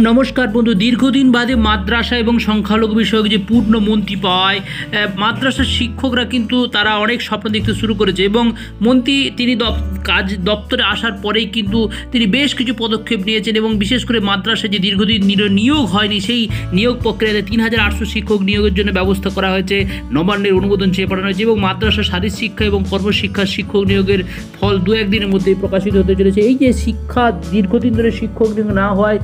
নমস্কার বন্ধু দীর্ঘদিন বাদে মাদ্রাসা এবং সংখ্যালঘু বিষয়ক যে পূর্ণ মন্ত্রী আহ, মাদ্রাসার শিক্ষকরা কিন্তু তারা অনেক স্বপ্ন দেখতে শুরু করেছে এবং মন্ত্রী তিনি কাজ দপ্তরে আসার পরেই কিন্তু তিনি বেশ কিছু পদক্ষেপ নিয়েছেন এবং বিশেষ করে মাদ্রাসায় যে দীর্ঘদিন নিয়োগ হয়নি সেই নিয়োগ প্রক্রিয়াতে তিন হাজার আটশো শিক্ষক নিয়োগের জন্য ব্যবস্থা করা হয়েছে নবান্নের অনুমোদন চেয়ে পাঠানো হয়েছে এবং মাদ্রাসা শারীর শিক্ষা এবং কর্মশিক্ষা শিক্ষক নিয়োগের ফল দু একদিনের মধ্যেই প্রকাশিত হতে চলেছে। এই যে শিক্ষা দীর্ঘদিন ধরে শিক্ষক নিয়োগ না হয়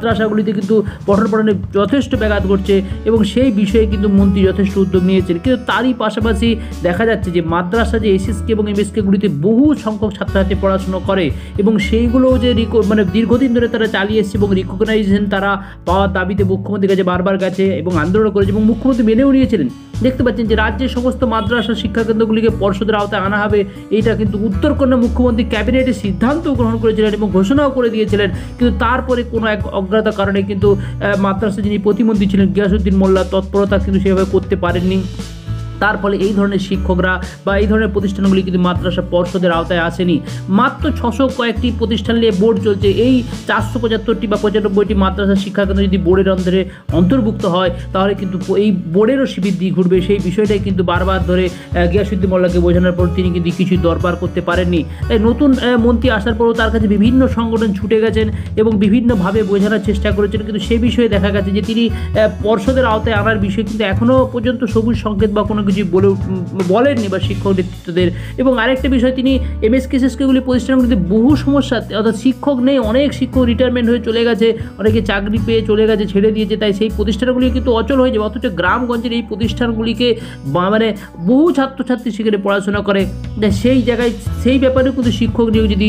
মাদ্রাসাগুলিতে কিন্তু পঠন পাঠনে যথেষ্ট ব্যাঘাত ঘটছে এবং সেই বিষয়ে কিন্তু মন্ত্রী যথেষ্ট উদ্যোগ নিয়েছেন। কিন্তু তারই পাশাপাশি দেখা যাচ্ছে যে মাদ্রাসা যে এসএসকে এবং এমএসকেগুলিতে বহু সংখ্যক ছাত্রছাত্রী পড়াশুনো করে এবং সেইগুলোও যে রিকো মানে দীর্ঘদিন ধরে তারা চালিয়ে এসছে এবং রিকগনাইজেশন তারা পাওয়ার দাবিতে মুখ্যমন্ত্রীর কাছে বারবার গেছে এবং আন্দোলন করেছে এবং মুখ্যমন্ত্রী মেনেও নিয়েছিলেন। দেখতে পাচ্ছেন যে রাজ্যের সমস্ত মাদ্রাসা শিক্ষাকেন্দ্রগুলিকে পর্ষদের আওতায় আনা হবে, এইটা কিন্তু উত্তরকন্যা মুখ্যমন্ত্রী ক্যাবিনেটে সিদ্ধান্ত গ্রহণ করেছিলেন এবং ঘোষণাও করে দিয়েছিলেন। কিন্তু তারপরে কোনো এক অজ্ঞাত কারণে কিন্তু মাদ্রাসা যিনি প্রতিমন্ত্রী ছিলেন গিয়াসুদ্দিন মোল্লা তৎপরতা কিন্তু সেভাবে করতে পারেননি। তার ফলে এই ধরনের শিক্ষকরা বা এই ধরনের প্রতিষ্ঠানগুলি কিন্তু মাদ্রাসা পর্ষদের আওতায় আসেনি। মাত্র ছশো কয়েকটি প্রতিষ্ঠান নিয়ে বোর্ড চলছে। এই চারশো পঁচাত্তরটি বা পঁচানব্বইটি মাদ্রাসা শিক্ষাকেন্দ্র যদি বোর্ডের অন্তরে অন্তর্ভুক্ত হয়, তাহলে কিন্তু এই বোর্ডেরও বৃদ্ধি ঘটবে। সেই বিষয়টাই কিন্তু বারবার ধরে গিয়াসুদ্দিন মোল্লাকে বোঝানোর পর তিনি কিন্তু কিছুই দরবার করতে পারেননি। তাই নতুন মন্ত্রী আসার পরও তার কাছে বিভিন্ন সংগঠন ছুটে গেছেন এবং বিভিন্নভাবে বোঝানোর চেষ্টা করেছেন। কিন্তু সে বিষয়ে দেখা গেছে যে তিনি পর্ষদের আওতায় আনার বিষয়ে কিন্তু এখনও পর্যন্ত সবুজ সংকেত বা কোনো কিছু বলে বলেননি বা শিক্ষক নেতৃত্বদের। এবং আরেকটা বিষয়, তিনি এমএসকেসএসকেগুলি প্রতিষ্ঠানগুলিতে বহু সমস্যা, অর্থাৎ শিক্ষক নেই, অনেক শিক্ষক রিটায়ারমেন্ট হয়ে চলে গেছে, অনেকে চাকরি পেয়ে চলে গেছে, ছেড়ে দিয়েছে, তাই সেই প্রতিষ্ঠানগুলি কিন্তু অচল হয়ে যাবে। অথচ গ্রামগঞ্জের এই প্রতিষ্ঠানগুলিকে মানে বহু ছাত্রছাত্রী সেখানে পড়াশোনা করে। সেই জায়গায়, সেই ব্যাপারেও কিন্তু শিক্ষক নিয়োগ যদি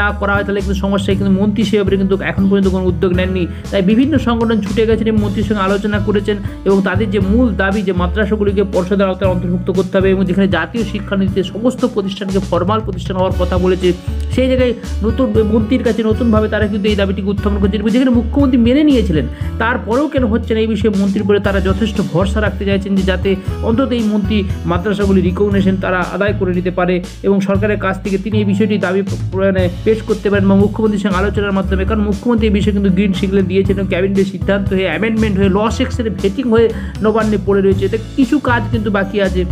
না করা হয়, তাহলে কিন্তু সমস্যায় কিন্তু মন্ত্রী সে ব্যাপারে কিন্তু এখন পর্যন্ত কোনো উদ্যোগ নেননি। তাই বিভিন্ন সংগঠন ছুটে গেছেন এবং মন্ত্রীর সঙ্গে আলোচনা করেছেন এবং তাদের যে মূল দাবি, যে মাদ্রাসাগুলিকে পর্ষদের আওতায় অন্তর্ভুক্ত করতে হবে এবং যেখানে জাতীয় শিক্ষানীতিতে সমস্ত প্রতিষ্ঠানকে ফরমাল প্রতিষ্ঠান হওয়ার কথা বলেছে, সেই জায়গায় নতুন মন্ত্রীর কাছে নতুনভাবে তারা কিন্তু এই দাবিটিকে উত্থাপন করছেন এবং যেখানে মুখ্যমন্ত্রী মেনে নিয়েছিলেন, তারপরেও কেন হচ্ছে না? এই বিষয়ে মন্ত্রীর উপরে তারা যথেষ্ট ভরসা রাখতে চাইছেন যে যাতে অন্তত এই মন্ত্রী মাদ্রাসাগুলি রিকগনেশন তারা আদায় করে নিতে পারে এবং সরকারের কাছ থেকে তিনি এই বিষয়টি দাবি মানে পেশ করতে পারেন বা মুখ্যমন্ত্রীর সঙ্গে আলোচনার মাধ্যমে, কারণ মুখ্যমন্ত্রী এই বিষয়ে কিন্তু গ্রিন সিগন্যাল দিয়েছেন এবং ক্যাবিনেটের সিদ্ধান্ত হয়ে অ্যামেন্ডমেন্ট হয়ে ল সেকশনে ভেটিং হয়ে নবান্নে পড়ে রয়েছে। এতে কিছু কাজ কিন্তু বাকি আছে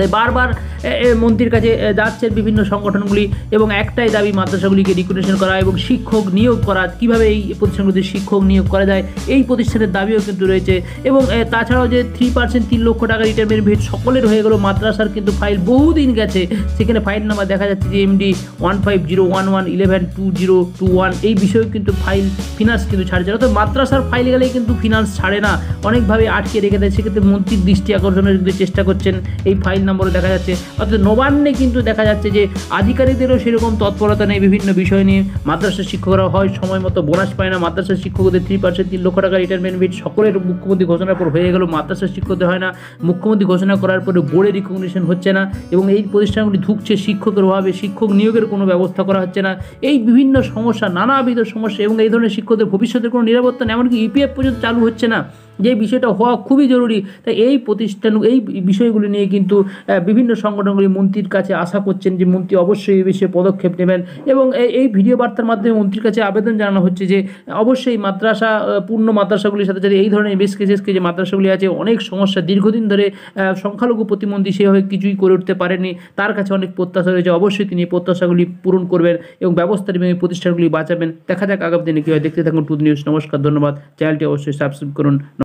তাই বারবার মন্ত্রীর কাছে এ, যাচ্ছেন বিভিন্ন সংগঠনগুলি এবং একটাই দাবি মাদ্রাসাগুলিকে রিকগনেশন করা এবং শিক্ষক নিয়োগ করা কীভাবে এই প্রতিষ্ঠানগুলিতে শিক্ষক নিয়োগ করা যায় এই প্রতিষ্ঠানের দাবিও কিন্তু রয়েছে। এবং তাছাড়াও যে থ্রি পার্সেন্ট তিন লক্ষ টাকা রিটায়ারমেন্ট ভেট সকলের হয়ে গেল মাদ্রাসার কিন্তু ফাইল বহুদিন গেছে। সেখানে ফাইল নাম্বার দেখা যাচ্ছে যে MD one five zero one one eleven two zero two one এই বিষয়েও কিন্তু ফাইল ফিনান্স কিন্তু ছাড়ছে অর্থাৎ মাদ্রাসার ফাইল গেলেই কিন্তু ফিনান্স ছাড়ে না। অনেকভাবে আটকে রেখে দেয়। সেক্ষেত্রে মন্ত্রীর দৃষ্টি আকর্ষণের চেষ্টা করছেন এই ফাইল নম্বরে দেখা যাচ্ছে। অর্থাৎ নবান্নে কিন্তু দেখা যাচ্ছে যে আধিকারিকদেরও সেরকম তৎপরতা নেই বিভিন্ন বিষয় নিয়ে। মাদ্রাসার শিক্ষকরা হয়, সময় মতো বোনাস পায় না। মাদ্রাসার শিক্ষকদের থ্রি পার্সেন্ট তিন লক্ষ টাকা রিটায়ারমেন্ট বেট সকলের মুখ্যমন্ত্রী ঘোষণার পর হয়ে গেল। মাদ্রাসার শিক্ষকদের হয় না। মুখ্যমন্ত্রী ঘোষণা করার পরে বোর্ডে রিকগনিশন হচ্ছে না এবং এই প্রতিষ্ঠানগুলি ঢুকছে শিক্ষকের অভাবে শিক্ষক নিয়োগের কোনো ব্যবস্থা করা হচ্ছে না। এই বিভিন্ন সমস্যা, নানাবিধ সমস্যা এবং এই ধরনের শিক্ষকদের ভবিষ্যতের কোনো নিরাপত্তা নেই। এমনকি ইপিএফ পর্যন্ত চালু হচ্ছে না। যে বিষয়টা হওয়া খুবই জরুরি। তাই এই প্রতিষ্ঠান, এই বিষয়গুলি নিয়ে কিন্তু বিভিন্ন সংগঠনগুলি মন্ত্রীর কাছে আশা করছেন যে মন্ত্রী অবশ্যই এই বিষয়ে পদক্ষেপ নেবেন। এবং এই- ভিডিও বার্তার মাধ্যমে মন্ত্রীর কাছে আবেদন জানানো হচ্ছে যে, অবশ্যই মাদ্রাসা পূর্ণ মাদ্রাসাগুলির সাথে সাথে এই ধরনের বেশ কেসেসকে যে মাদ্রাসাগুলি আছে। অনেক সমস্যা দীর্ঘদিন ধরে সংখ্যালঘু প্রতিমন্ত্রী সেভাবে কিছুই করে উঠতে পারেনি তার কাছে অনেক প্রত্যাশা রয়েছে। অবশ্যই তিনি প্রত্যাশাগুলি পূরণ করবেন এবং ব্যবস্থা নেবেন প্রতিষ্ঠানগুলি বাঁচাবেন। দেখা যাক আগামী দিনে কী হয় দেখতে থাকুন টুদ নিউজ। নমস্কার, ধন্যবাদ। চ্যানেলটি অবশ্যই সাবস্ক্রাইব করুন।